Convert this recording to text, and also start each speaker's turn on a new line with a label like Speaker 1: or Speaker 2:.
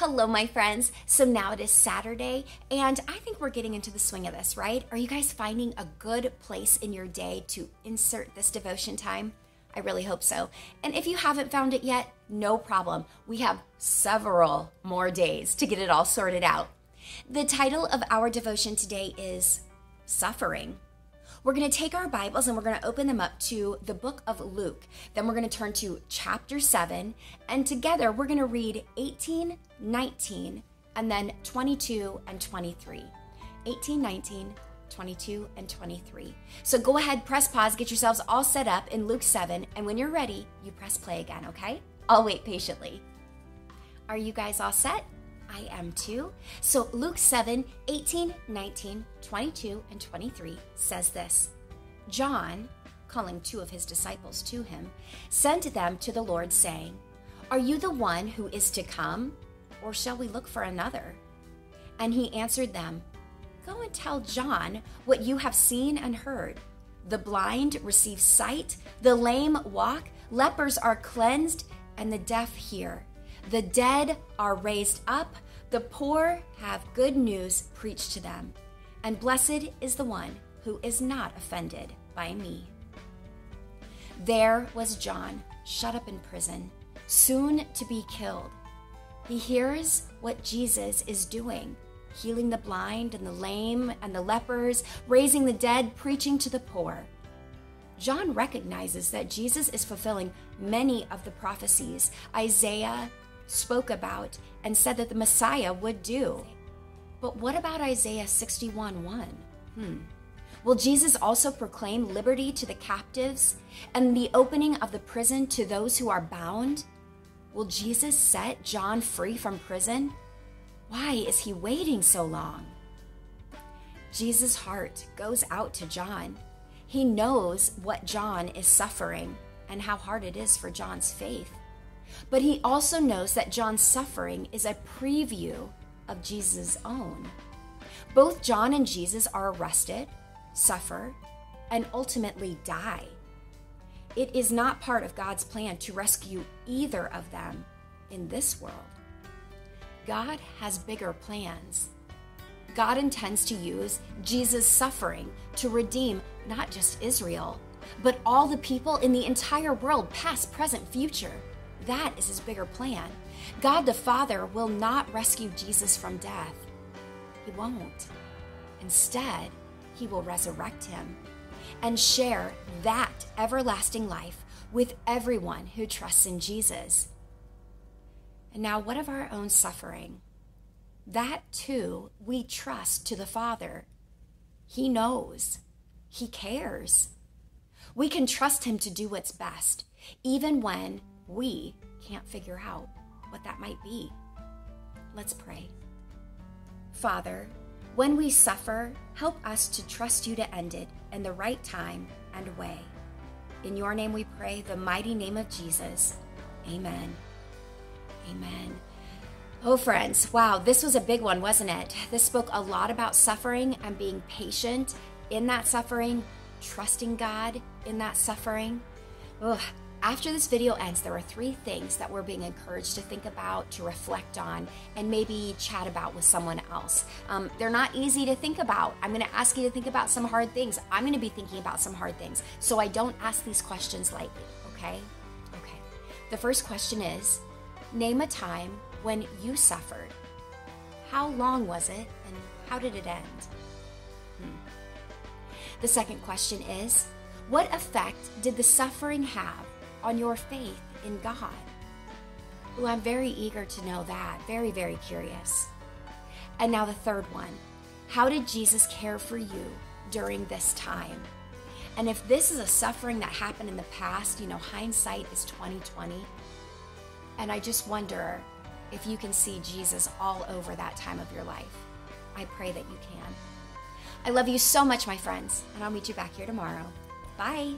Speaker 1: Hello, my friends. So now it is Saturday, and I think we're getting into the swing of this, right? Are you guys finding a good place in your day to insert this devotion time? I really hope so. And if you haven't found it yet, no problem. We have several more days to get it all sorted out. The title of our devotion today is Suffering. We're going to take our Bibles and we're going to open them up to the book of Luke. Then we're going to turn to chapter 7, and together we're going to read 18, 19, and then 22 and 23. 18, 19, 22, and 23. So go ahead, press pause, get yourselves all set up in Luke 7, and when you're ready, you press play again, okay? I'll wait patiently. Are you guys all set? I am too. So Luke 7 18, 19, 22, and 23 says this John, calling two of his disciples to him, sent them to the Lord, saying, Are you the one who is to come, or shall we look for another? And he answered them, Go and tell John what you have seen and heard. The blind receive sight, the lame walk, lepers are cleansed, and the deaf hear. The dead are raised up, the poor have good news preached to them, and blessed is the one who is not offended by me. There was John, shut up in prison, soon to be killed. He hears what Jesus is doing healing the blind and the lame and the lepers, raising the dead, preaching to the poor. John recognizes that Jesus is fulfilling many of the prophecies Isaiah spoke about and said that the Messiah would do. But what about Isaiah 61 1? Hmm. Will Jesus also proclaim liberty to the captives and the opening of the prison to those who are bound? Will Jesus set John free from prison? Why is he waiting so long? Jesus' heart goes out to John. He knows what John is suffering and how hard it is for John's faith. But he also knows that John's suffering is a preview of Jesus' own. Both John and Jesus are arrested, suffer, and ultimately die. It is not part of God's plan to rescue either of them in this world. God has bigger plans. God intends to use Jesus' suffering to redeem not just Israel, but all the people in the entire world, past, present, future. That is his bigger plan. God the Father will not rescue Jesus from death. He won't. Instead, he will resurrect him and share that everlasting life with everyone who trusts in Jesus. And now, what of our own suffering? That too we trust to the Father. He knows, He cares. We can trust Him to do what's best, even when we can't figure out what that might be. Let's pray. Father, when we suffer, help us to trust you to end it in the right time and way. In your name we pray, the mighty name of Jesus. Amen. Amen. Oh, friends, wow, this was a big one, wasn't it? This spoke a lot about suffering and being patient in that suffering, trusting God in that suffering. Ugh, after this video ends, there are three things that we're being encouraged to think about, to reflect on, and maybe chat about with someone else. Um, they're not easy to think about. I'm going to ask you to think about some hard things. I'm going to be thinking about some hard things. So I don't ask these questions lightly, okay? Okay. The first question is Name a time when you suffered. How long was it, and how did it end? Hmm. The second question is What effect did the suffering have on your faith in God? Well, I'm very eager to know that. Very, very curious. And now the third one How did Jesus care for you during this time? And if this is a suffering that happened in the past, you know, hindsight is 2020. And I just wonder if you can see Jesus all over that time of your life. I pray that you can. I love you so much, my friends, and I'll meet you back here tomorrow. Bye.